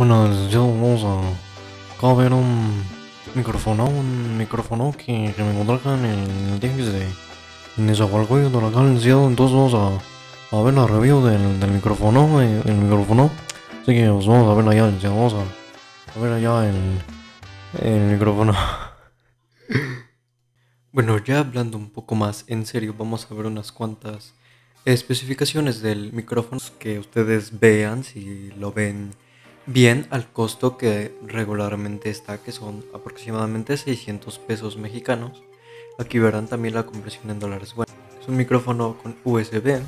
Bueno, yo vamos a ver un micrófono, un micrófono que, que me encontré en el, tianguis de Nezahualcóyotl, acá en el cielo, entonces vamos a, a ver la review del, del micrófono, el, el micrófono. Así que pues, vamos a ver allá, vamos a, a ver allá el, el micrófono. Bueno, ya hablando un poco más en serio, vamos a ver unas cuantas especificaciones del micrófono que ustedes vean si lo ven bien al costo que regularmente está, que son aproximadamente 600 pesos mexicanos. Aquí verán también la conversión en dólares. Bueno, es un micrófono con USB,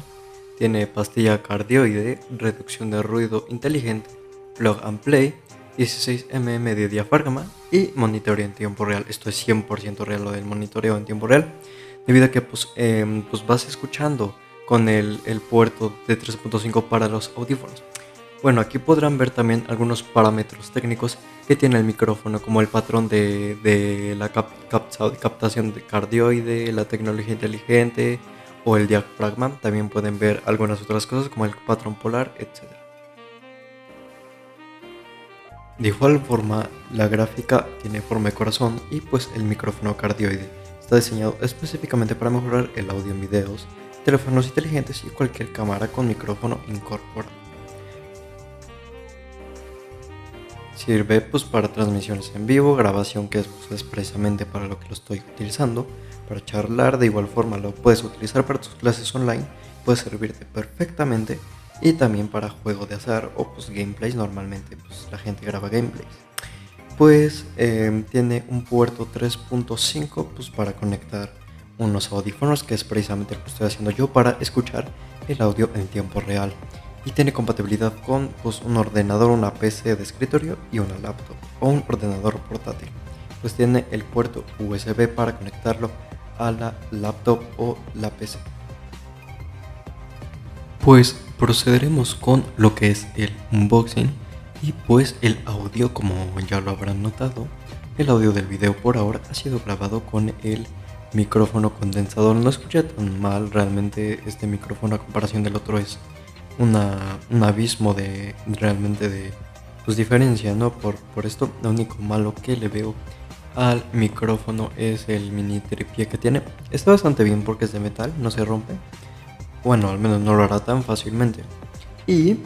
tiene pastilla cardioide, reducción de ruido inteligente, plug and play, 16 mm de diafragma y monitoreo en tiempo real. Esto es 100% real lo del monitoreo en tiempo real, debido a que pues, em, pues vas escuchando con el puerto de 3.5 para los audífonos. Bueno, aquí podrán ver también algunos parámetros técnicos que tiene el micrófono, como el patrón de, la cap- capta- captación de cardioide, la tecnología inteligente o el diafragma. También pueden ver algunas otras cosas como el patrón polar, etc. De igual forma, la gráfica tiene forma de corazón y pues el micrófono cardioide está diseñado específicamente para mejorar el audio en videos, teléfonos inteligentes y cualquier cámara con micrófono incorporado. Sirve pues para transmisiones en vivo, grabación que es, pues, es precisamente para lo que lo estoy utilizando, para charlar, de igual forma lo puedes utilizar para tus clases online, puede servirte perfectamente y también para juego de azar o pues gameplays, normalmente pues la gente graba gameplays. Pues eh, tiene un puerto 3.5 pues para conectar unos audífonos que es precisamente lo que estoy haciendo yo para escuchar el audio en tiempo real y tiene compatibilidad con pues, un ordenador, una PC de escritorio y una laptop o un ordenador portátil. Pues tiene el puerto USB para conectarlo a la laptop o la PC. Pues procederemos con lo que es el unboxing y pues el audio como ya lo habrán notado. El audio del video por ahora ha sido grabado con el micrófono condensador. No escucha tan mal realmente este micrófono a comparación del otro es una, un abismo de realmente de pues, diferencia, ¿no? Por, por esto, lo único malo que le veo al micrófono es el mini tripié que tiene. Está bastante bien porque es de metal, no se rompe. Bueno, al menos no lo hará tan fácilmente. Y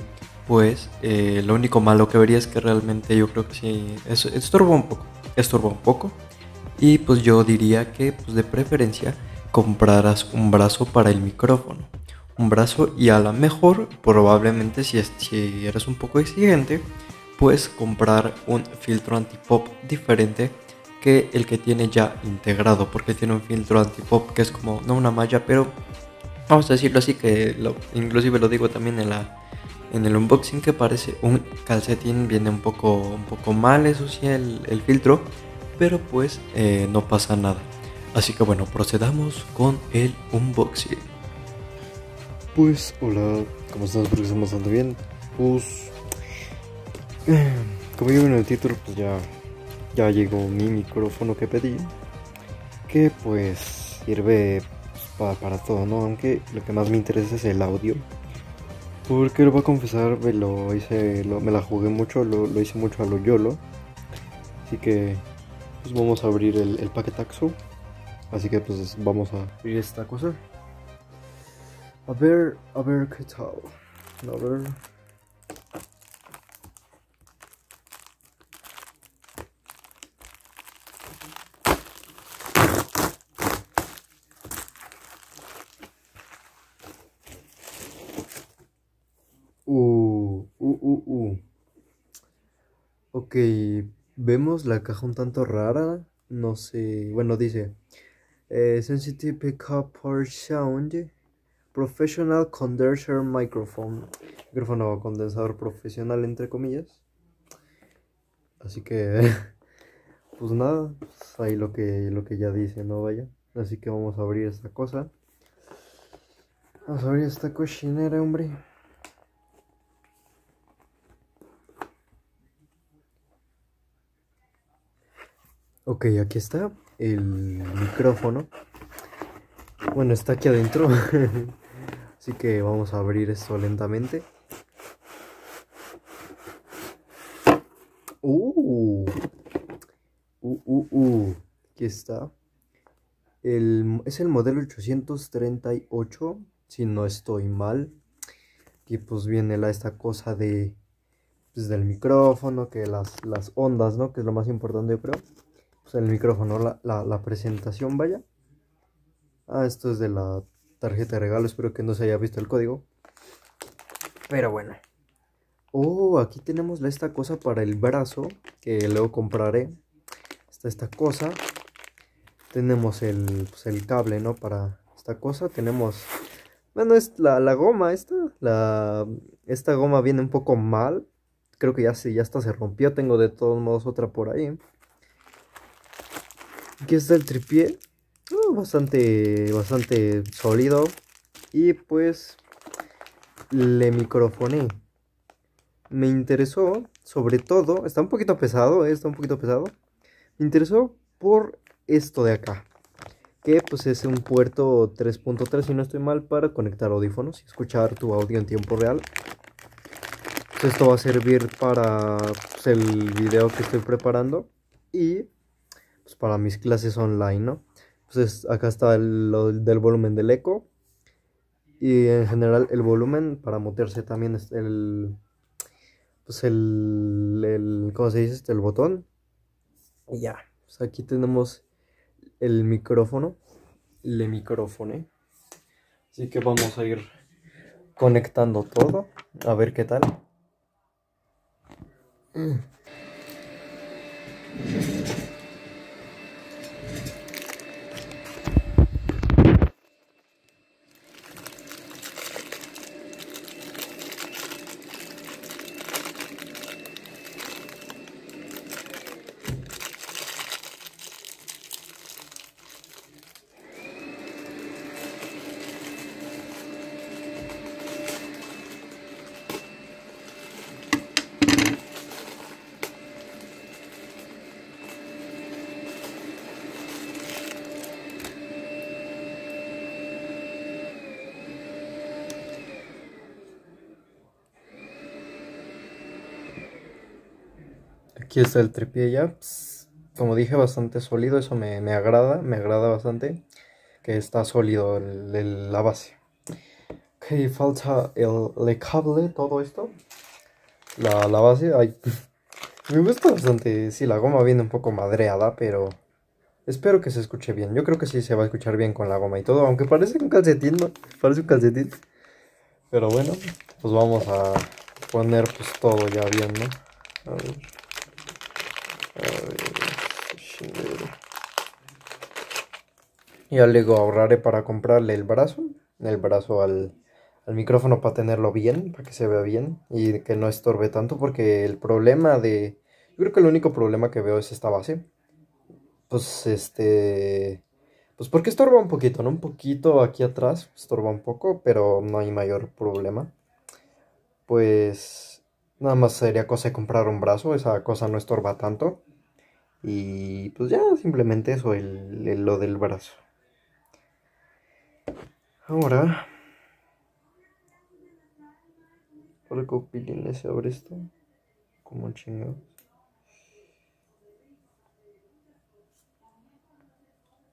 pues eh, lo único malo que vería es que realmente yo creo que sí, es, estorba un poco. Estorba un poco. Y pues yo diría que pues de preferencia compraras un brazo para el micrófono un brazo y a lo mejor probablemente si, si eres un poco exigente puedes comprar un filtro antipop diferente que el que tiene ya integrado porque tiene un filtro antipop que es como no una malla pero vamos a decirlo así que lo, inclusive lo digo también en la en el unboxing que parece un calcetín viene un poco un poco mal eso sí el, el filtro pero pues eh, no pasa nada. Así que bueno procedamos con el unboxing Pues, hola, ¿cómo estás? Espero que estén bastante bien. Pues, como yo en el título, pues ya, ya llegó mi micrófono que pedí. Que pues sirve pues, pa- para todo, ¿no? Aunque lo que más me interesa es el audio. Porque lo voy a confesar, me lo hice, me la jugué mucho, lo, lo hice mucho a lo YOLO. Así que, pues vamos a abrir el, el paquetaxo. Así que pues vamos a abrir esta cosa. A ver, a ver qué tal. A ver. Uh, uh, uh, uh. Ok, vemos la caja un tanto rara. No sé, bueno, dice eh, Sensitive Pickup Power Sound. Professional Condenser Microphone. Micrófono condensador profesional, entre comillas. Así que, pues nada, pues ahí lo que, lo que ya dice, no vaya. Así que vamos a abrir esta cosa. Vamos a abrir esta cochinera, hombre. Ok, aquí está el micrófono. Bueno, está aquí adentro. Así que vamos a abrir esto lentamente. Uh, uh, uh, uh. Aquí está. El, es el modelo 838, si no estoy mal. Aquí pues viene la, esta cosa de pues, del micrófono, que las, las ondas, ¿no? Que es lo más importante, yo creo. Pues el micrófono, la, la, la presentación, vaya. Ah, esto es de la tarjeta de regalo, espero que no se haya visto el código. Pero bueno. Oh, aquí tenemos esta cosa para el brazo, que luego compraré. Está esta cosa. Tenemos el, pues, el cable, ¿no? Para esta cosa. Tenemos... Bueno, es la, la goma esta. La, esta goma viene un poco mal. Creo que ya, sí, ya hasta se rompió. Tengo de todos modos otra por ahí. Aquí está el tripié. Uh, bastante, bastante sólido. Y pues le microfoné. Me interesó, sobre todo, está un poquito pesado, eh, está un poquito pesado. Me interesó por esto de acá. Que pues es un puerto 3.3, si no estoy mal, para conectar audífonos y escuchar tu audio en tiempo real. Pues, esto va a servir para pues, el video que estoy preparando y pues, para mis clases online, ¿no? Pues acá está el del volumen del eco. Y en general el volumen para mutearse también es el... Pues el, el... ¿Cómo se dice? Este, el botón. Y ya. Pues aquí tenemos el micrófono. Le micrófono. Así que vamos a ir conectando todo. A ver qué tal. Mm. Aquí está el tripié ya. como dije, bastante sólido. Eso me, agrada. Me agrada bastante. Que está sólido la base. Ok, falta el, cable, todo esto. La, base. Ay, me gusta bastante. Sí, la goma viene un poco madreada, pero... Espero que se escuche bien. Yo creo que sí se va a escuchar bien con la goma y todo. Aunque parece un calcetín, ¿no? Parece un calcetín. Pero bueno, pues vamos a poner pues todo ya bien, ¿no? A ver. Ya luego ahorraré para comprarle el brazo, el brazo al, micrófono para tenerlo bien, para que se vea bien y que no estorbe tanto porque el problema de... Yo creo que el único problema que veo es esta base. Pues este... Pues porque estorba un poquito, ¿no? Un poquito aquí atrás, estorba un poco, pero no hay mayor problema. Pues nada más sería cosa de comprar un brazo, esa cosa no estorba tanto. Y pues ya simplemente eso, el, lo del brazo. Ahora, ¿por qué se abre esto? Como chingados.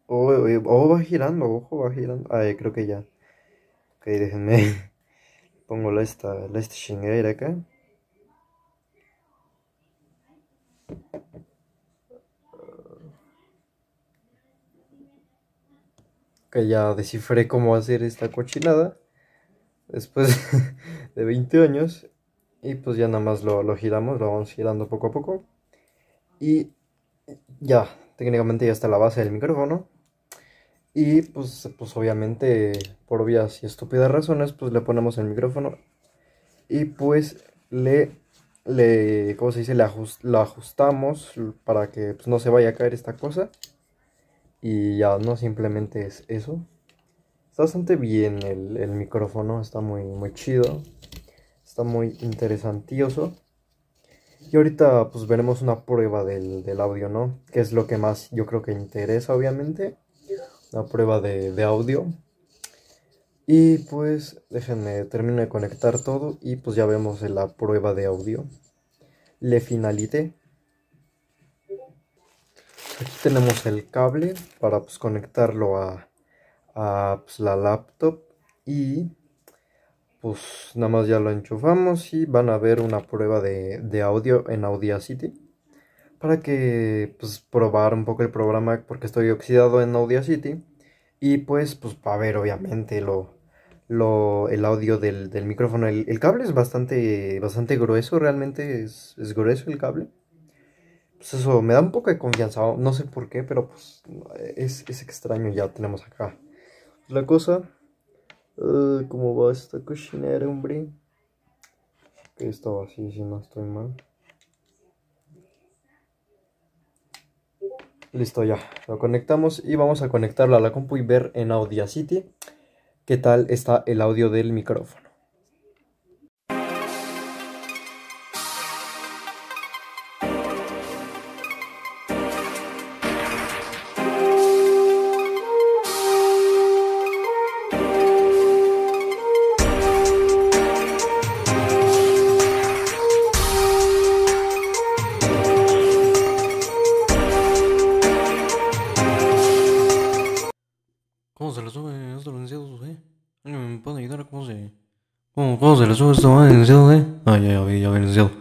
Oh, oh, va girando, ojo, va girando. Ay, creo que ya. Ok, déjenme. Pongo la esta, la esta chingadera acá. Que ya descifré cómo hacer esta cochinada después de 20 años y pues ya nada más lo, giramos, lo vamos girando poco a poco y ya, técnicamente ya está la base del micrófono y pues, pues obviamente por obvias y estúpidas razones pues le ponemos el micrófono y pues le, le ¿cómo se dice? Le lo ajustamos para que pues, no se vaya a caer esta cosa y ya, no simplemente es eso. Está bastante bien el, micrófono, está muy, muy chido. Está muy interesantioso. Y ahorita pues veremos una prueba del, audio, ¿no? Que es lo que más yo creo que interesa, obviamente. Una prueba de, audio. Y pues déjenme termino de conectar todo y pues ya vemos la prueba de audio. Le finalité. Aquí tenemos el cable para pues, conectarlo a, a pues, la laptop y pues nada más ya lo enchufamos y van a ver una prueba de, de audio en Audacity para que pues probar un poco el programa porque estoy oxidado en Audacity y pues pues para ver obviamente lo, lo el audio del, del micrófono. El, el, cable es bastante bastante grueso realmente es, es, grueso el cable pues eso me da un poco de confianza no sé por qué pero pues es, es extraño ya tenemos acá. La cosa uh, cómo va esta cochinera hombre que estaba así si no estoy mal. Listo ya, lo conectamos y vamos a conectarlo a la compu y ver en Audacity qué tal está el audio del micrófono. ¿Cómo, cómo se le sube esto, eh? Ah, ya, ya vi, ya.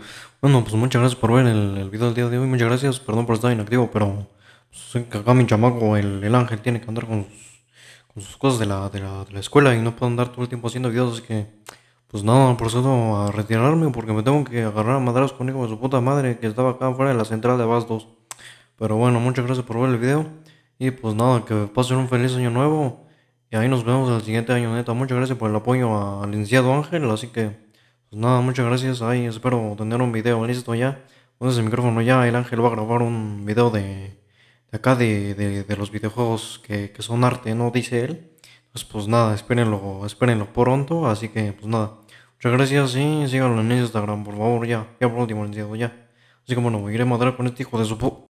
Bueno, pues muchas gracias por ver el, el video del día de hoy. Muchas gracias, perdón por estar inactivo, pero... Pues, acá mi chamaco, el, el ángel, tiene que andar con sus, cosas de la, de, la, escuela y no puedo andar todo el tiempo haciendo videos, así que... Pues nada, procedo a retirarme porque me tengo que agarrar a madrazos con hijo de su puta madre que estaba acá afuera de la central de Bastos. Pero bueno, muchas gracias por ver el video. Y pues nada, que pasen un feliz año nuevo. Y ahí nos vemos el siguiente año, neta. Muchas gracias por el apoyo al licenciado Ángel. Así que, pues nada, muchas gracias. Ahí espero tener un video listo ya. Entonces el micrófono ya. El Ángel va a grabar un video de, de acá de, de, los videojuegos que, que, son arte, ¿no? Dice él. Pues, pues nada, espérenlo, espérenlo pronto. Así que, pues nada. Muchas gracias y síganlo en Instagram, por favor, ya. Ya por último, licenciado, ya. Así que bueno, iré a madrar con este hijo de su...